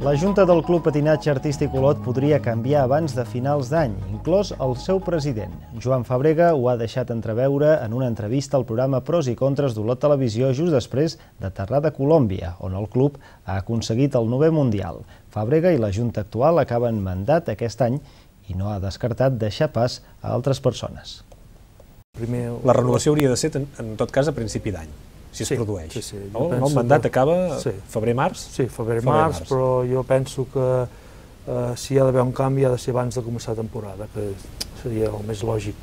La Junta del Club Patinatge Artístic Olot podria canviar abans de finals d'any, inclòs el seu president. Joan Fabrega ho ha deixat entreveure en una entrevista al programa Pros i Contres d'Olot Televisió just després d'aterrar de Colòmbia, on el club ha aconseguit el novè Mundial. Fabrega i la Junta actual acaben mandat aquest any i no ha descartat deixar pas a altres persones. La renovació hauria de ser, en tot cas, a principi d'any, si es Sí, produeix. sí, sí, no? penso el mandat que- acaba sí. febrer-març? Sí, febrer, Febrer, però jo penso que eh, si hi ha d'haver un canvi ha de ser abans de començar temporada, que seria el més lògic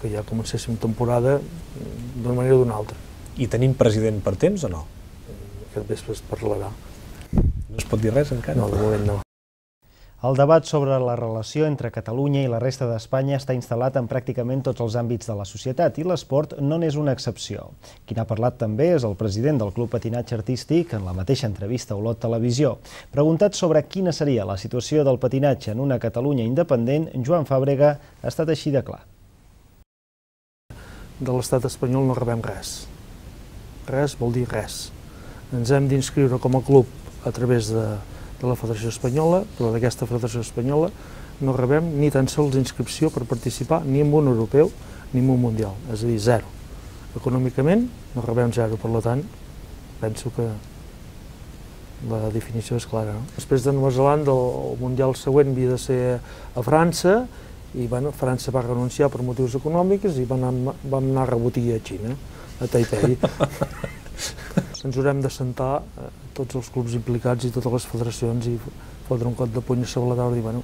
que ja comencéssim temporada mm, d'una manera o d'una altra. I tenim president per temps o no? Aquest vespre es parlarà. No es pot dir res encara? No, de moment no. El debat sobre la relació entre Catalunya i la resta d'Espanya està instal·lat en pràcticament tots els àmbits de la societat i l'esport no n'és una excepció. Qui n'ha parlat també és el president del Club Patinatge Artístic en la mateixa entrevista a Olot Televisió. Preguntat sobre quina seria la situació del patinatge en una Catalunya independent, Joan Fàbrega ha estat així de clar. De l'estat espanyol no rebem res. Res vol dir res. Ens hem d'inscriure com a club a través de, de la Federació Espanyola, però d'aquesta Federació Espanyola no rebem ni tan sols inscripció per participar ni en un europeu ni en un mundial, és a dir, zero. Econòmicament no rebem zero, per tant, penso que la definició és clara. No? Després de Nova Zelanda, el mundial següent havia de ser a França, i bueno, França va renunciar per motius econòmics i vam anar, vam anar a rebotir a Xina, a Taipei. Ens haurem de sentar eh, tots els clubs implicats i totes les federacions i fotre un cop de puny sobre la taula i dir, bueno,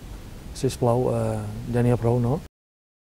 sisplau, eh, ja n'hi ha prou, no?